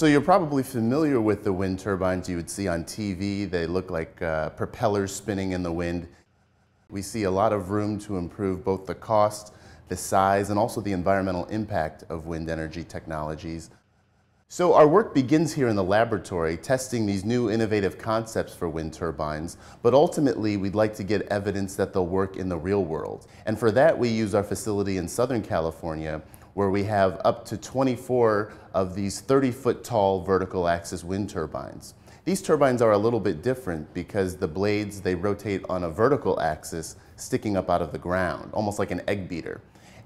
So you're probably familiar with the wind turbines you would see on TV. They look like uh, propellers spinning in the wind. We see a lot of room to improve both the cost, the size, and also the environmental impact of wind energy technologies. So our work begins here in the laboratory, testing these new innovative concepts for wind turbines, but ultimately we'd like to get evidence that they'll work in the real world. And for that we use our facility in Southern California, where we have up to 24 of these 30 foot tall vertical axis wind turbines. These turbines are a little bit different because the blades, they rotate on a vertical axis sticking up out of the ground, almost like an egg beater.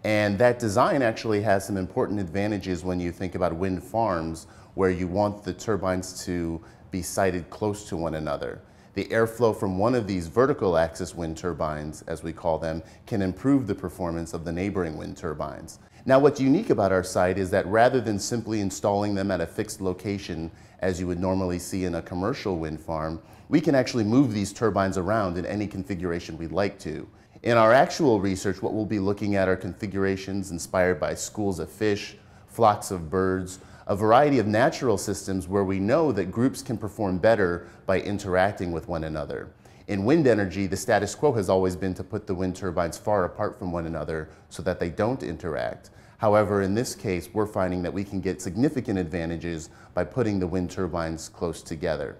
And that design actually has some important advantages when you think about wind farms where you want the turbines to be sited close to one another. The airflow from one of these vertical axis wind turbines, as we call them, can improve the performance of the neighboring wind turbines. Now what's unique about our site is that rather than simply installing them at a fixed location as you would normally see in a commercial wind farm, we can actually move these turbines around in any configuration we'd like to. In our actual research, what we'll be looking at are configurations inspired by schools of fish, flocks of birds, a variety of natural systems where we know that groups can perform better by interacting with one another. In wind energy, the status quo has always been to put the wind turbines far apart from one another so that they don't interact. However, in this case, we're finding that we can get significant advantages by putting the wind turbines close together.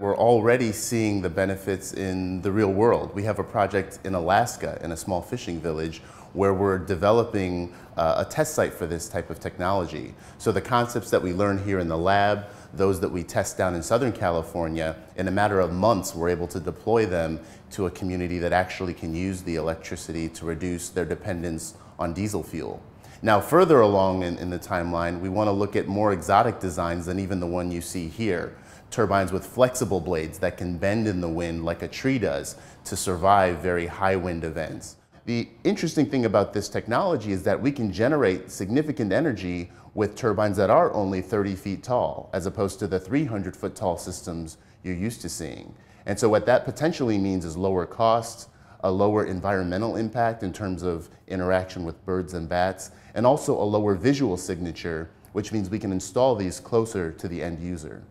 We're already seeing the benefits in the real world. We have a project in Alaska in a small fishing village where we're developing uh, a test site for this type of technology. So the concepts that we learn here in the lab, those that we test down in Southern California, in a matter of months, we're able to deploy them to a community that actually can use the electricity to reduce their dependence on diesel fuel. Now, further along in, in the timeline, we want to look at more exotic designs than even the one you see here turbines with flexible blades that can bend in the wind like a tree does to survive very high wind events. The interesting thing about this technology is that we can generate significant energy with turbines that are only 30 feet tall, as opposed to the 300 foot tall systems you're used to seeing. And so what that potentially means is lower costs, a lower environmental impact in terms of interaction with birds and bats, and also a lower visual signature, which means we can install these closer to the end user.